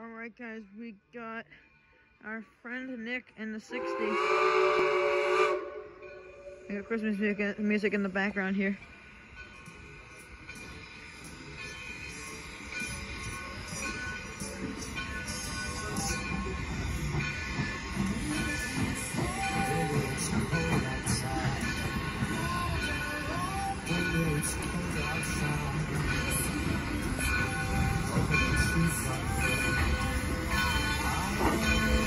Alright guys, we got our friend Nick in the 60. We got Christmas music, music in the background here.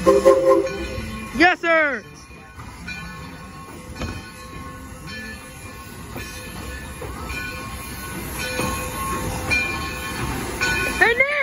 Yes, sir. Hey, Nick!